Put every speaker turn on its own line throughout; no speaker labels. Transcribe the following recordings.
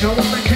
Demolition woman,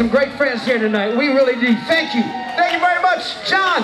some great friends here tonight. We really do. Thank you. Thank you very much, John.